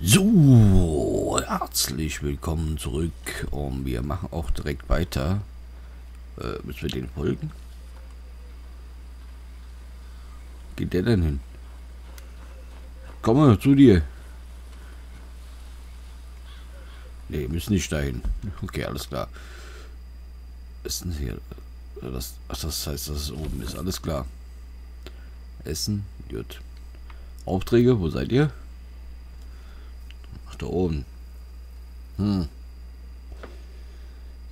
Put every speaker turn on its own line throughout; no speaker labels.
So, herzlich willkommen zurück und wir machen auch direkt weiter. Äh, müssen wir den folgen? Geht der denn hin? Komm mal zu dir. Ne, müssen nicht dahin. Okay, alles klar. denn hier? Das, ach, das heißt, dass es oben ist. Alles klar. Essen. Gut. Aufträge, wo seid ihr? Da oben. Hm.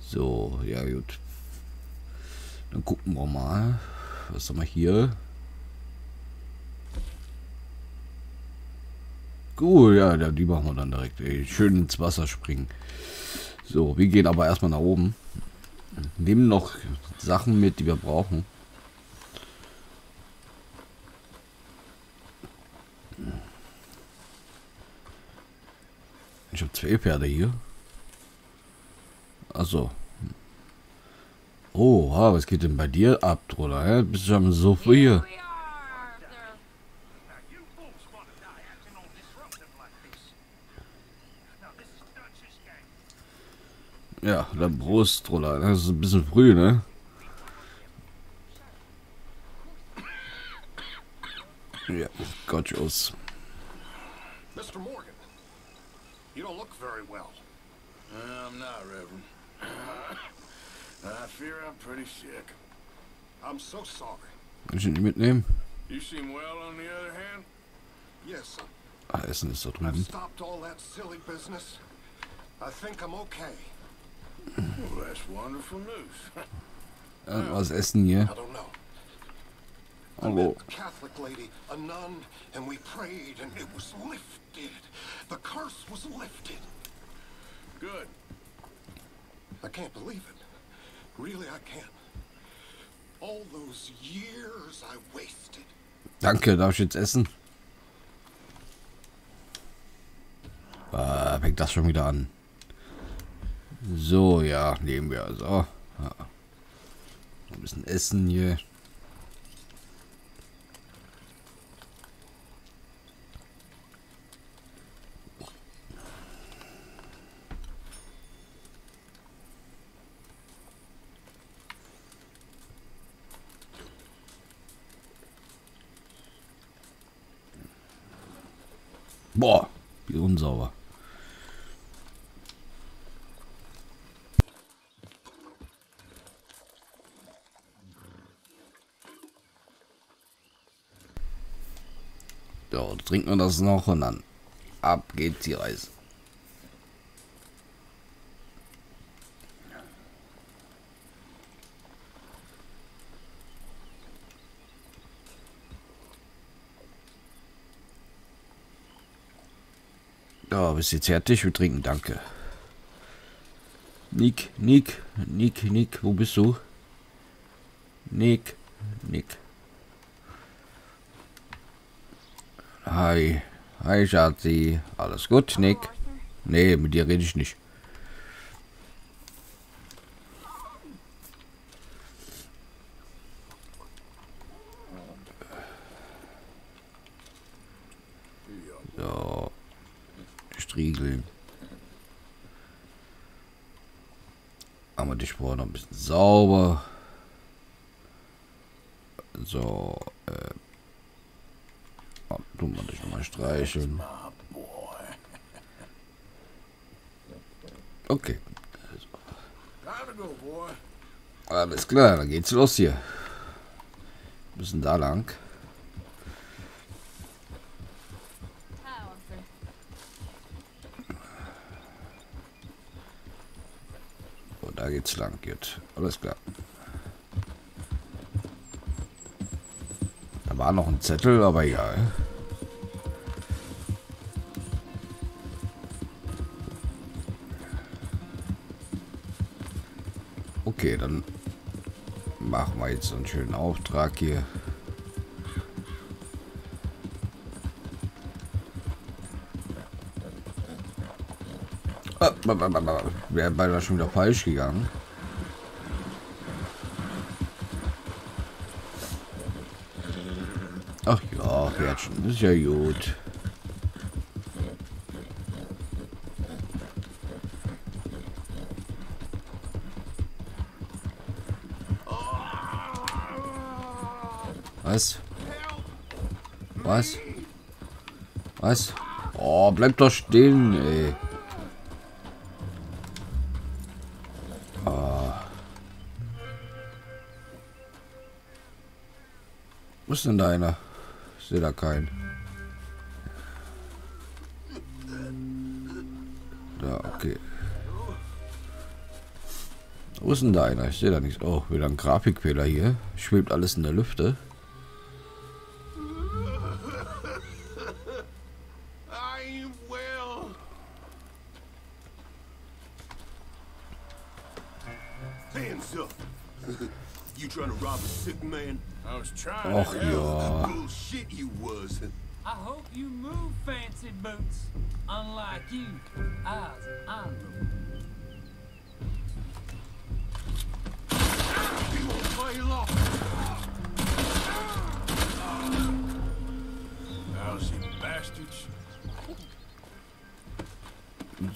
So, ja gut. Dann gucken wir mal. Was haben wir hier? Gut, ja, die machen wir dann direkt. Ey. Schön ins Wasser springen. So, wir gehen aber erstmal nach oben. Nehmen noch Sachen mit, die wir brauchen. Ich habe zwei Pferde hier. Also. Oh, was geht denn bei dir ab, oder? Bist du schon so früh hier? Ja, der Brust, oder? Das ist ein bisschen früh, ne? Ja, Gottschus. Mr. Morgan. You don't look very well. Uh, I'm not, Reverend. I fear I'm pretty sick. I'm so sorry. Müssen die mitnehmen? You seem well on the other hand? Yes, sir. Ah, Essen ist da drüben. I've stopped all that silly business. I think I'm okay. Well, that's wonderful news. äh, was essen hier? I don't know. Hallo. Catholic lady, a nun, and we prayed, and it was lifted. The curse was lifted. Good. I can't believe it. Really, I can't. All those years I wasted. Danke, darf ich jetzt essen? Äh, fängt das schon wieder an. So, ja, nehmen wir also. Ja. Ein bisschen Essen hier. So, trinken wir das noch und dann ab geht die Reise. Ja, bist jetzt fertig? Wir trinken, danke. Nick, Nick, Nick, Nick, wo bist du? Nick, Nick. Hi, hi Schatzi. Alles gut, Nick? Nee, mit dir rede ich nicht. Striegeln. Aber die Spur noch ein bisschen sauber. So, äh. Oh, tun wir dich nochmal streicheln. Okay. Alles klar, dann geht's los hier. Müssen da lang. Da geht's lang, gut. Alles klar. Da war noch ein Zettel, aber egal. Okay, dann machen wir jetzt einen schönen Auftrag hier. Wäre beinahe schon wieder falsch gegangen. Ach ja, Pferdchen, ist ja gut. Was? Was? Was? Oh, bleib doch stehen, ey. Oh. Wo ist denn da einer? Ich sehe da keinen. Da, okay. Wo ist denn da einer? Ich sehe da nichts. Oh, wieder ein Grafikfehler hier. Schwebt alles in der Lüfte. Och ja.
I hope you move, fancy boots. Unlike you, I was honorable.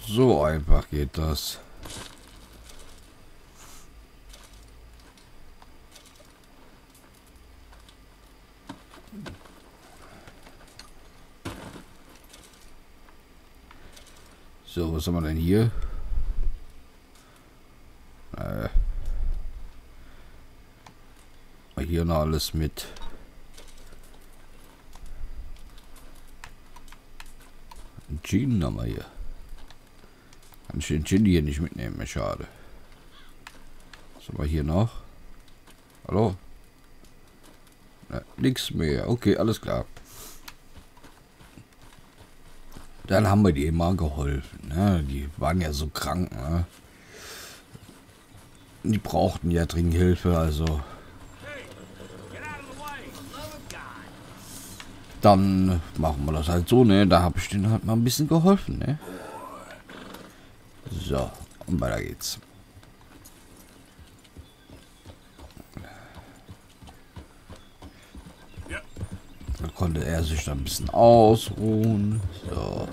So einfach geht das. So, was haben wir denn hier? Äh. Hier noch alles mit. Gin haben wir hier. Kann ich den Gin hier nicht mitnehmen, schade. Was haben wir hier noch? Hallo? Na, nix mehr. Okay, alles klar. Dann haben wir die mal geholfen. Ne? Die waren ja so krank. Ne? Die brauchten ja dringend Hilfe, also. Dann machen wir das halt so, ne? Da habe ich denen halt mal ein bisschen geholfen, ne? So, und weiter geht's. Konnte er sich dann ein bisschen ausruhen. So.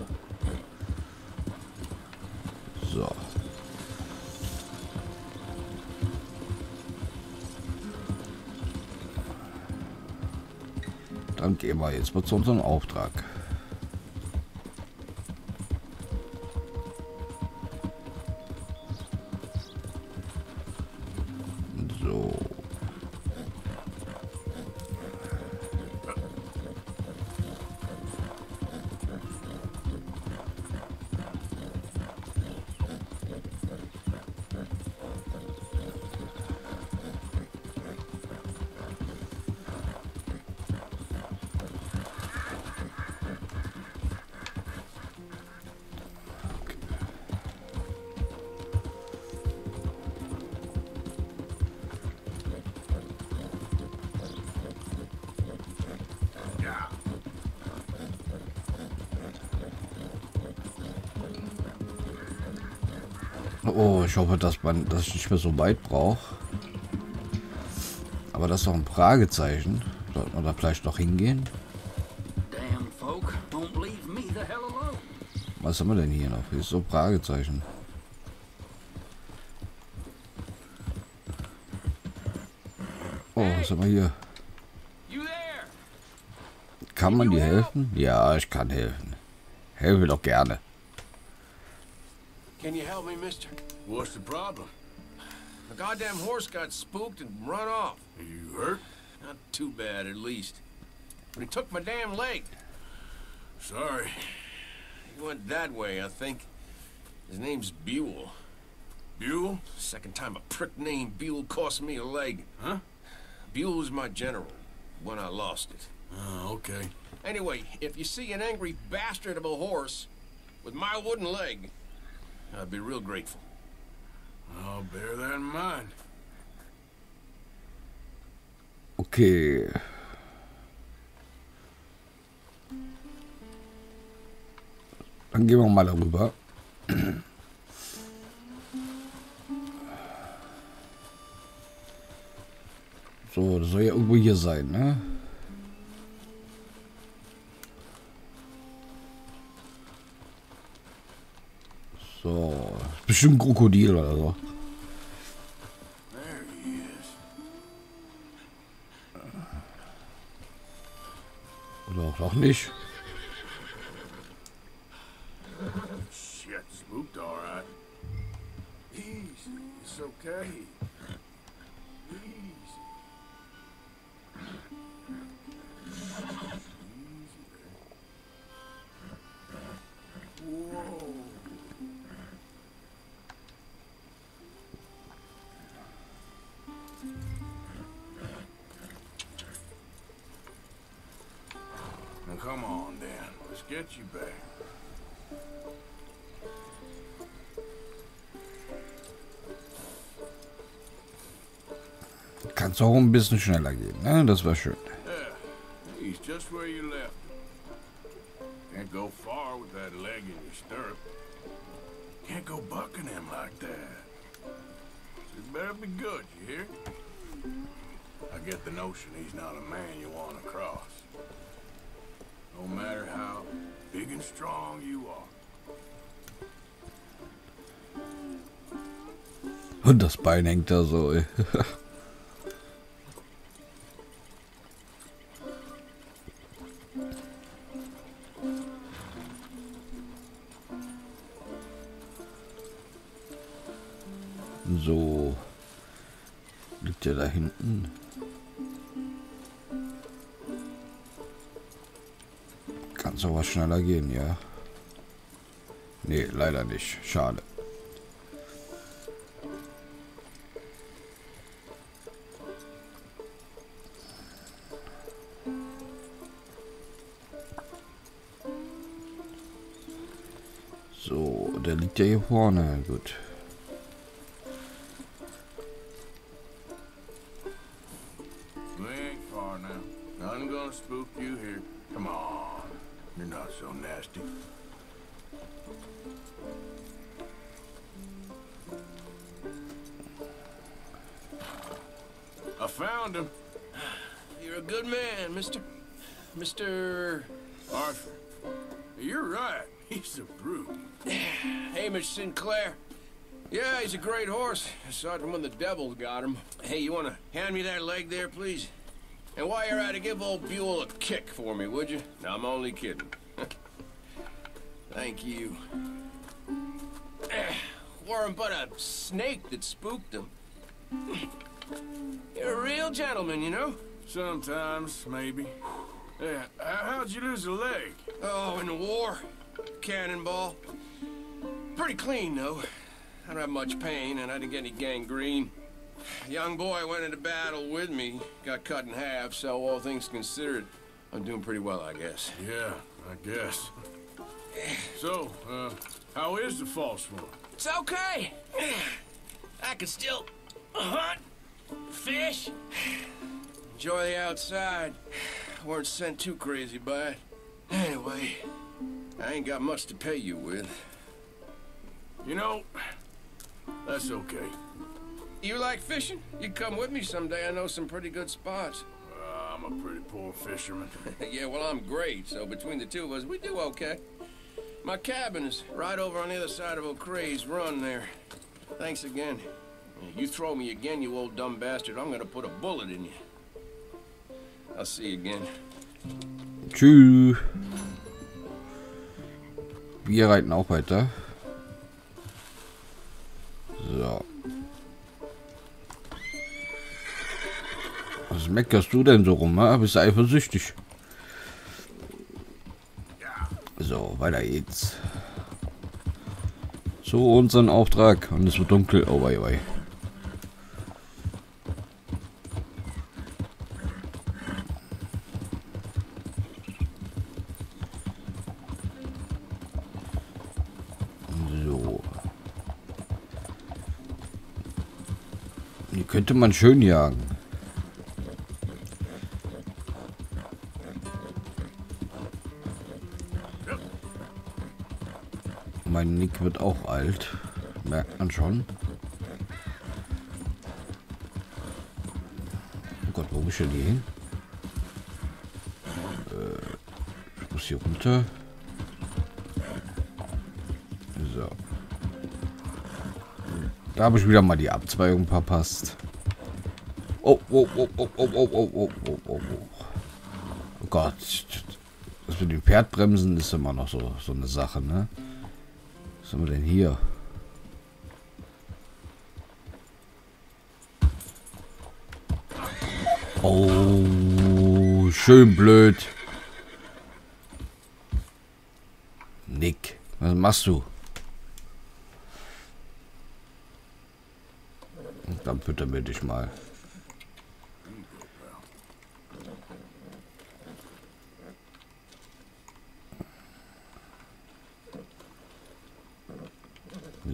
So. Dann gehen wir jetzt mal zu unserem Auftrag. Oh, ich hoffe, dass man das nicht mehr so weit braucht. Aber das ist doch ein Fragezeichen. Sollten wir da vielleicht noch hingehen? Was haben wir denn hier noch? Hier ist so ein Fragezeichen. Oh, was haben wir hier? Kann man dir helfen? Ja, ich kann helfen. Helfe doch gerne.
Help me, mister? What's the problem? The goddamn horse got spooked and run off. Are you hurt? Not too bad, at least. But he took my damn leg. Sorry. He went that way, I think. His name's Buell. Buell? Second time a prick named Buell cost me a leg. Huh? Buell was my general when I lost it. Oh, okay. Anyway, if you see an angry bastard of a horse with my wooden leg, I'd be real grateful. I'll bear that in mind.
Okay. Dann gehen wir mal darüber. So, das soll ja irgendwo hier sein, ne? Bestimmt ein Krokodil oder so.
Oder auch noch nicht. Come on, Dan. Let's get you back.
Auch ein bisschen schneller gehen, ne? Das war schön.
Yeah, he's just where you left him. Can't go far with that leg in your stirrup. Can't go bucking him like that. It better be good, you hear? I get the notion he's not a man you want to cross. No matter how big and strong you are.
Und das Bein hängt da so. ey. leider nicht. Schade. So, der liegt ja hier vorne. Gut.
He's a
great horse, aside from when the devil got him. Hey, you want to hand me that leg there, please? And while you're at it, give old Buell a kick for me, would you? No, I'm only kidding. Thank you. Weren't but a snake that spooked him. You're a real gentleman, you know?
Sometimes, maybe. Yeah, how'd you lose a leg?
Oh, in the war. Cannonball. Pretty clean, though. I don't have much pain, and I didn't get any gangrene. A young boy went into battle with me, got cut in half, so all things considered, I'm doing pretty well, I guess.
Yeah, I guess. So, uh, how is the false one?
It's okay. I can still hunt, fish, enjoy the outside. Weren't sent too crazy by it. Anyway, I ain't got much to pay you with.
You know, that's okay.
You like fishing? You come with me someday. I know some pretty good spots.
Uh, I'm a pretty poor fisherman.
yeah, well, I'm great, so between the two of us, we do okay. My cabin is right over on the other side of O'Crea's run there. Thanks again. You throw me again, you old dumb bastard, I'm gonna put a bullet in you. I'll see you again.
Tschüss. Wir reiten auch weiter. So. Was meckerst du denn so rum? Ha? Bist du eifersüchtig? So, weiter geht's. Zu unserem Auftrag. Und es wird dunkel. Oh, wei, wei. So. Die könnte man schön jagen. Mein Nick wird auch alt. Merkt man schon. Oh Gott, wo muss ich denn hier hin? Äh, ich muss hier runter. So. Da habe ich wieder mal die Abzweigung verpasst. Oh, oh, oh, oh, oh, oh, oh, oh, oh, oh, oh. Oh Gott. Das mit den Pferdbremsen ist immer noch so, so eine Sache, ne? Was haben wir denn hier? Oh, schön blöd. Nick, was machst du? Dann füttern wir dich mal.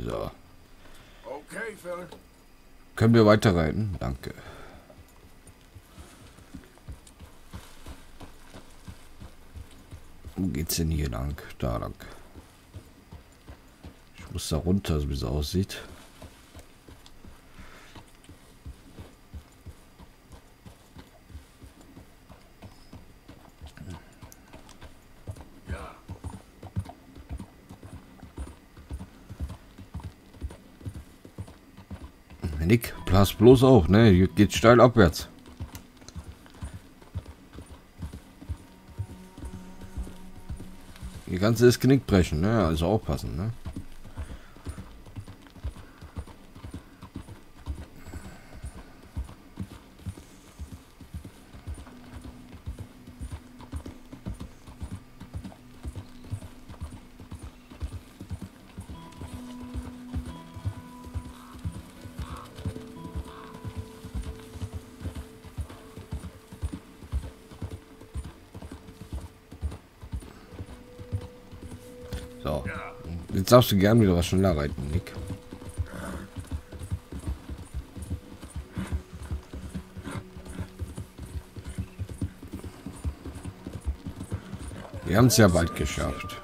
So.
Okay, fella.
Können wir weiter reiten? Danke. Wo geht's denn hier lang? Da lang. Ich muss da runter, so wie es aussieht.
Ja.
Nick, pass bloß auf, ne? Geht's steil abwärts. Die ganze ist Knick brechen, ne? Also aufpassen, ne? So. Jetzt darfst du gern wieder was schneller reiten, Nick. Wir haben es ja bald geschafft.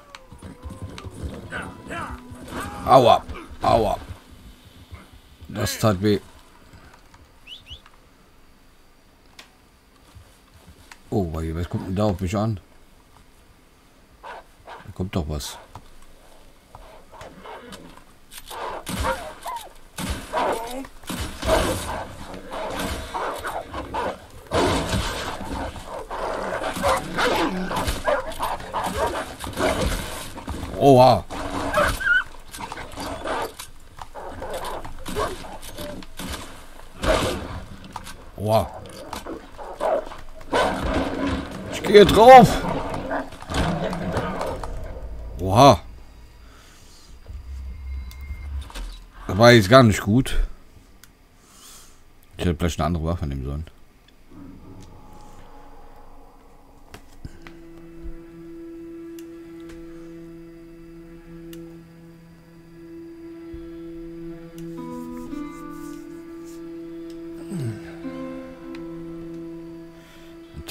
Aua. Aua. Das tat weh. Oh, was kommt denn da auf mich an? Da kommt doch was. Oha. Oha. Ich gehe drauf. Oha. Das war jetzt gar nicht gut. Ich hätte vielleicht eine andere Waffe nehmen sollen.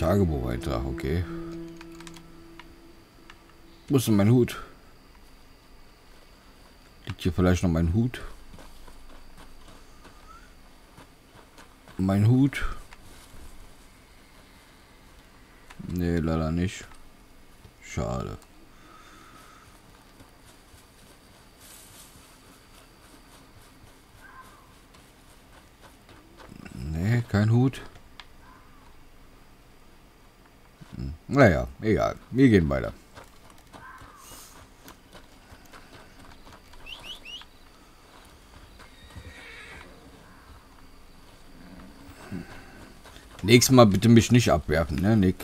Tagebucheintrag, okay. Wo ist denn mein Hut? Liegt hier vielleicht noch mein Hut? Mein Hut? Nee, leider nicht. Schade. Nee, kein Hut. Hm, Naja, egal. Wir gehen weiter. Nächstes Mal bitte mich nicht abwerfen, ne, Nick?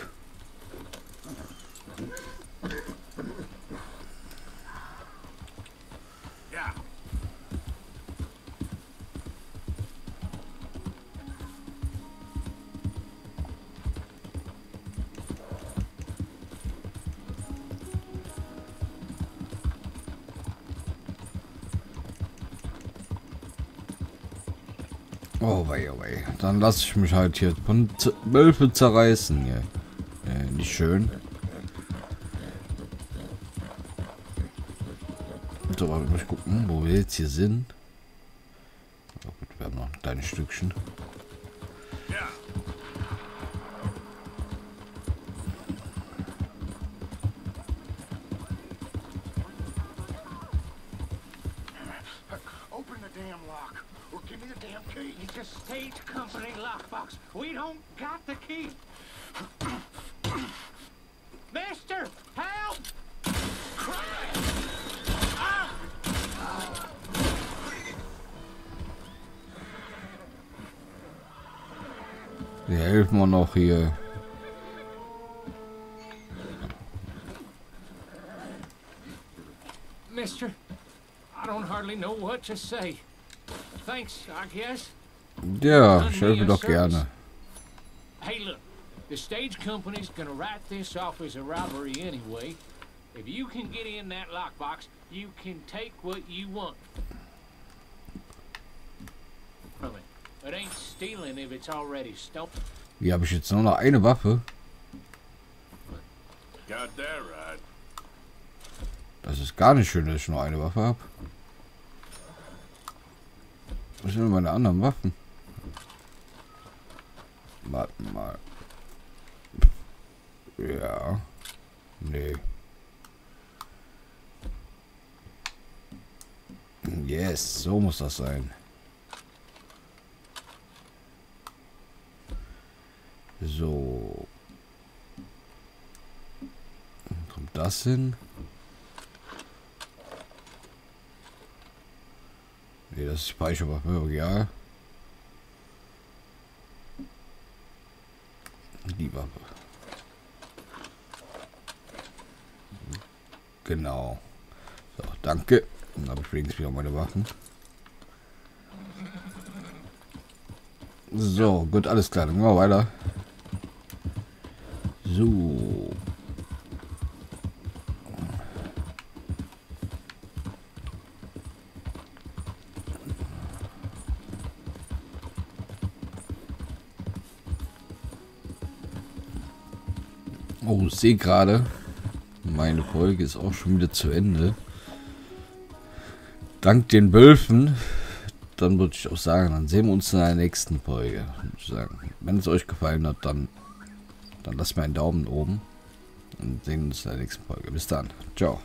Dann lasse ich mich halt hier von Z- Wölfe zerreißen hier. Äh, nicht schön. So, warte, ich gucken, wo wir jetzt hier sind. Oh gut, wir haben noch ein kleines Stückchen. Hier.
Mister, I don't hardly know what to say. Thanks, I guess.
Ja, ich helfe doch gerne.
Hey, look, the stage company's gonna write this off as a robbery anyway. If you can get in that lockbox, you can take what you want. From it. It ain't stealing if it's already stolen.
Wie habe ich jetzt nur noch eine Waffe? Das ist gar nicht schön, dass ich nur eine Waffe habe. Was sind denn meine anderen Waffen? Warte mal. Ja. Nee. Yes, so muss das sein. So. Kommt das hin? Nee, das ist Speicherwaffe, ja. Die Waffe. Genau. So, danke. Dann habe ich wenigstens wieder meine Waffen. So, gut, alles klar. Dann gehen wir weiter. So. Oh, ich sehe gerade, meine Folge ist auch schon wieder zu Ende. Dank den Wölfen. Dann würde ich auch sagen, dann sehen wir uns in der nächsten Folge. Wenn es euch gefallen hat, dann, dann lasst mir einen Daumen oben. Und sehen uns in der nächsten Folge. Bis dann. Ciao.